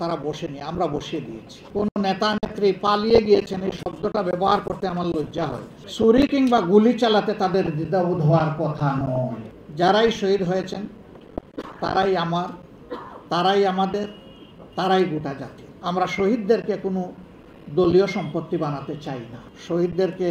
তারা বসেনি, আমরা বসিয়ে দিয়েছি। কোন নেতা নেত্রী পালিয়ে গিয়েছেন, এই শব্দটা ব্যবহার করতে আমার লজ্জা হয়। ছুরি কিংবা গুলি চালাতে তাদের দ্বিধাবোধ হওয়ার কথা নয়। যারাই শহীদ হয়েছেন, তারাই আমার, তারাই আমাদের, তারাই গোটা জাতি। আমরা শহীদদেরকে কোনো দলীয় সম্পত্তি বানাতে চাই না। শহীদদেরকে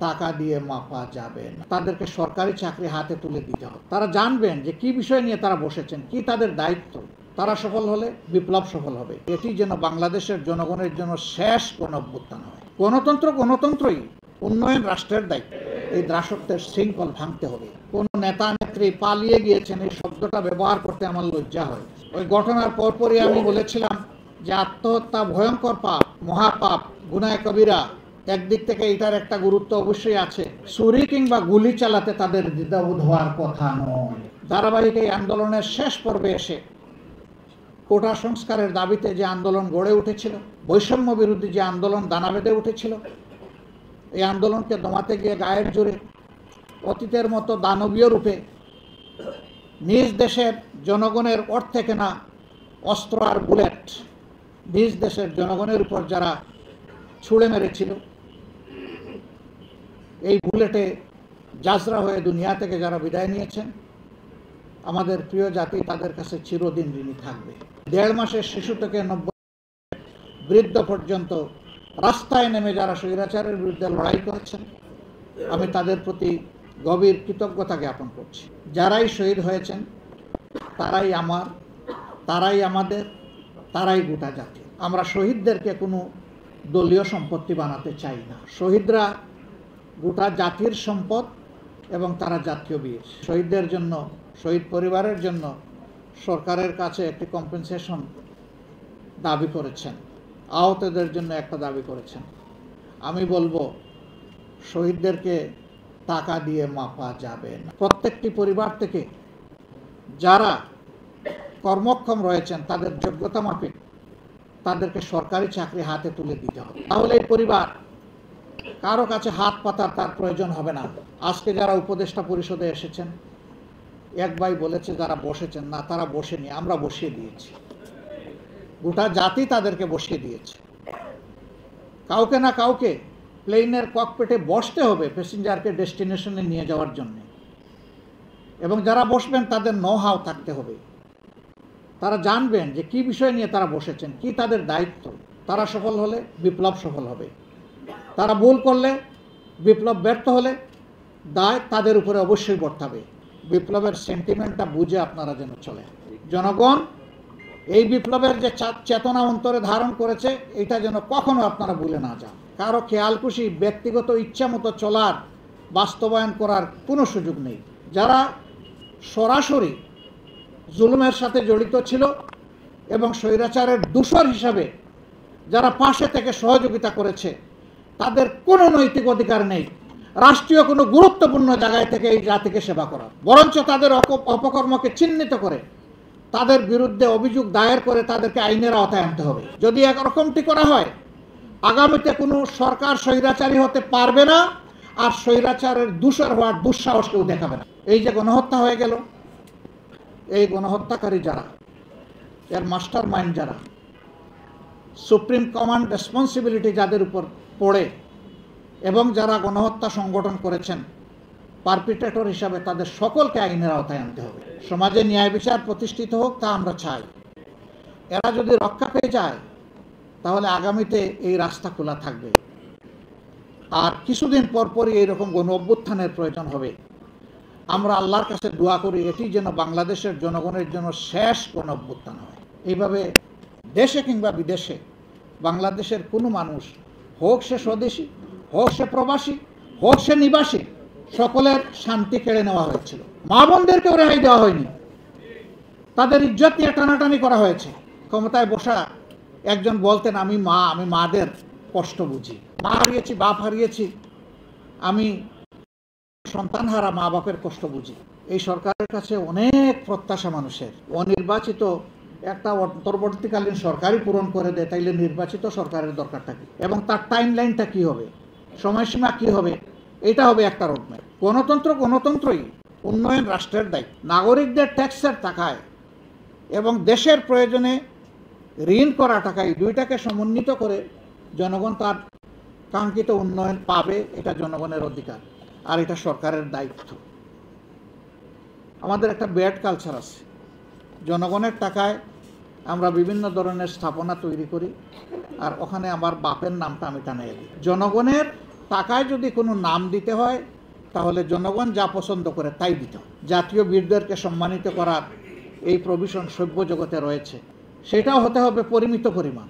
টাকা দিয়ে মাপা যাবে না। তাদেরকে সরকারি চাকরি হাতে তুলে দিতে হবে। তারা জানবেন যে কি বিষয় নিয়ে তারা বসেছেন, কি তাদের দায়িত্ব। তারা সফল হলে, বিপ্লব সফল হবে। এটি যেন বাংলাদেশের জনগণের জন্য শেষ কোন অভ্যুত্থান হয়। গণতন্ত্র গণতন্ত্রই উন্নয়ন রাষ্ট্রের দায়িত্ব। এই দাসত্বের শৃঙ্খল ভাঙতে হবে। কোন নেতা নেত্রী পালিয়ে গিয়েছেন এই শব্দটা ব্যবহার করতে আমার লজ্জা হয়। ওই ঘটনার পরপরই আমি বলেছিলাম যে আত্মহত্যা ভয়ঙ্কর পাপ, মহাপাপ, গুনায় কবিরা। একদিক থেকে এটার একটা গুরুত্ব অবশ্যই আছে। ছুরি কিংবা গুলি চালাতে তাদের দ্বিধাবোধ হওয়ার কথা নয়। ধারাবাহিক এই আন্দোলনের শেষ পর্বে এসে কোটা সংস্কারের দাবিতে যে আন্দোলন গড়ে উঠেছিল, বৈষম্য বিরোধী যে আন্দোলন দানা বেঁধে উঠেছিল, এই আন্দোলনকে দমাতে গিয়ে গায়ের জোরে অতীতের মতো দানবীয় রূপে নিজ দেশের জনগণের অর্থে কেনা অস্ত্র আর বুলেট নিজ দেশের জনগণের উপর যারা ছুঁড়ে মেরেছিল, এই বুলেটে যাজরা হয়ে দুনিয়া থেকে যারা বিদায় নিয়েছেন আমাদের প্রিয় জাতি তাদের কাছে চিরদিন ঋণী থাকবে। দেড় মাসের শিশু থেকে নব্বই বৃদ্ধ পর্যন্ত রাস্তায় নেমে যারা স্বৈরাচারের বিরুদ্ধে লড়াই করেছেন, আমি তাদের প্রতি গভীর কৃতজ্ঞতা জ্ঞাপন করছি। যারাই শহীদ হয়েছেন, তারাই আমার, তারাই আমাদের, তারাই গোটা জাতি। আমরা শহীদদেরকে কোনো দলীয় সম্পত্তি বানাতে চাই না। শহীদরা গোটা জাতির সম্পদ এবং তারা জাতীয় বীর। শহীদদের জন্য শহীদ পরিবারের জন্য সরকারের কাছে একটি কম্পেনসেশন দাবি করেছেন। আহতদের জন্য একটা দাবি করেছেন। আমি বলব, শহীদদেরকে টাকা দিয়ে মাপা যাবে না। প্রত্যেকটি পরিবার থেকে যারা কর্মক্ষম রয়েছেন, তাদের যোগ্যতা মাফিক, তাদেরকে সরকারি চাকরি হাতে তুলে দিতে হবে। তাহলে এই পরিবার কারও কাছে হাত পাতার তার প্রয়োজন হবে না। আজকে যারা উপদেষ্টা পরিষদে এসেছেন এক ভাই বলেছে, যারা বসেছেন, না, তারা বসেনি, আমরা বসিয়ে দিয়েছি। গোটা জাতি তাদেরকে বসিয়ে দিয়েছে। কাউকে না কাউকে প্লেনের ককপেটে বসতে হবে প্যাসেঞ্জারকে ডেস্টিনেশনে নিয়ে যাওয়ার জন্য। এবং যারা বসবেন, তাদের ন হাও থাকতে হবে। তারা জানবেন যে কি বিষয় নিয়ে তারা বসেছেন, কি তাদের দায়িত্ব। তারা সফল হলে বিপ্লব সফল হবে। তারা ভুল করলে বিপ্লব ব্যর্থ হলে দায় তাদের উপরে অবশ্যই বর্তাবে। বিপ্লবের সেন্টিমেন্টটা বুঝে আপনারা যেন চলে জনগণ, এই বিপ্লবের যে চেতনা অন্তরে ধারণ করেছে, এটা যেন কখনো আপনারা ভুলে না যান। কারও খেয়াল খুশি, ব্যক্তিগত ইচ্ছা মতো চলার, বাস্তবায়ন করার কোনো সুযোগ নেই। যারা সরাসরি জুলুমের সাথে জড়িত ছিল এবং স্বৈরাচারের দূষর হিসাবে যারা পাশে থেকে সহযোগিতা করেছে, তাদের কোনো নৈতিক অধিকার নেই। রাষ্ট্রীয় কোনো গুরুত্বপূর্ণ জায়গায় থেকে এই জাতিকে সেবা করা বরঞ্চ তাদের অপকর্মকে চিহ্নিত করে, তাদের বিরুদ্ধে অভিযোগ দায়ের করে তাদেরকে আইনের আওতায় আনতে হবে। যদি একরকমটি করা হয়, আগামীতে কোনো সরকার স্বৈরাচারী হতে পারবে না, আর স্বৈরাচারের দূষর হওয়ার দুঃসাহস কেউ দেখাবে না। এই যে গণহত্যা হয়ে গেল, এই গণহত্যাকারী যারা, এর মাস্টার মাইন্ড যারা, সুপ্রিম কমান্ড রেসপন্সিবিলিটি যাদের উপর পড়ে এবং যারা গণহত্যা সংগঠন করেছেন পারপিটেটর হিসাবে তাদের সকলকে আইনের আওতায় আনতে হবে। সমাজে ন্যায় বিচার প্রতিষ্ঠিত হোক, তা আমরা চাই। এরা যদি রক্ষা পেয়ে যায়, তাহলে আগামীতে এই রাস্তা খোলা থাকবে। আর কিছুদিন পরপরই এইরকম গণ অভ্যুত্থানের প্রয়োজন হবে। আমরা আল্লাহর কাছে দোয়া করি, এটি যেন বাংলাদেশের জনগণের জন্য শেষ গণ অভ্যুত্থান হয়। এইভাবে দেশে কিংবা বিদেশে বাংলাদেশের কোনো মানুষ হোক সে স্বদেশী হোক সে প্রবাসী, হোক সে নিবাসী, সকলের শান্তি কেড়ে নেওয়া হয়েছিল। মা বোনদেরকেও রেহাই দেওয়া হয়নি। তাদের ইজ্জত নিয়ে টানাটানি করা হয়েছে। ক্ষমতায় বসা একজন বলতেন, আমি মা, আমি মাদের কষ্ট বুঝি। মা হারিয়েছি, বাপ হারিয়েছি। আমি সন্তান হারা মা বাপের কষ্ট বুঝি। এই সরকারের কাছে অনেক প্রত্যাশা মানুষের। অনির্বাচিত একটা অন্তর্বর্তীকালীন সরকারই পূরণ করে দেয়, তাইলে নির্বাচিত সরকারের দরকারটা কি? এবং তার টাইম লাইনটা কী হবে? সময়সীমা কি হবে? এটা হবে একটা রোডম্যাপ গণতন্ত্র গণতন্ত্রই উন্নয়ন রাষ্ট্রের দায়িত্ব। নাগরিকদের ট্যাক্সের টাকায় এবং দেশের প্রয়োজনে ঋণ করা টাকায় দুইটাকে সমন্বিত করে জনগণ তার কাঙ্ক্ষিত উন্নয়ন পাবে, এটা জনগণের অধিকার আর এটা সরকারের দায়িত্ব। আমাদের একটা ব্যাড কালচার আছে। জনগণের টাকায় আমরা বিভিন্ন ধরনের স্থাপনা তৈরি করি, আর ওখানে আমার বাপের নামটা আমি টানিয়ে দিই। জনগণের টাকায় যদি কোনো নাম দিতে হয়, তাহলে জনগণ যা পছন্দ করে তাই দিতে। জাতীয় বীরদেরকে সম্মানিত করার এই প্রভিশন সভ্য জগতে রয়েছে। সেটাও হতে হবে পরিমিত পরিমাণ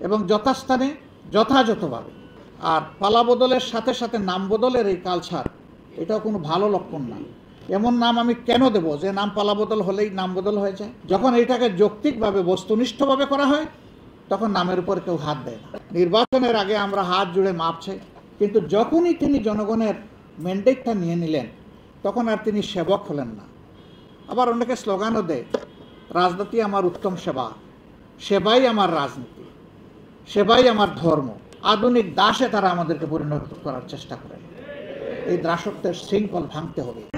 এবং যথাস্থানে, যথাযথভাবে। আর পালা বদলের সাথে সাথে নাম বদলের এই কালচার এটাও কোনো ভালো লক্ষণ না। এমন নাম আমি কেন দেব? যে নাম পালা বদল হলেই নাম বদল হয়ে যায়। যখন এটাকে যৌক্তিকভাবে, বস্তুনিষ্ঠভাবে করা হয়, তখন নামের উপর কেউ হাত দেয় না। নির্বাচনের আগে আমরা হাত জুড়ে মাপ চাই কিন্তু যখনই তিনি জনগণের ম্যান্ডেটটা নিয়ে নিলেন, তখন আর তিনি সেবক হলেন না। আবার অনেকে স্লোগানও দেয়, রাজনীতি আমার উত্তম সেবা, সেবাই আমার রাজনীতি, সেবাই আমার ধর্ম। আধুনিক দাসে তারা আমাদেরকে পরিণত করার চেষ্টা করে এই দাসত্বের শৃঙ্খল ভাঙতে হবে।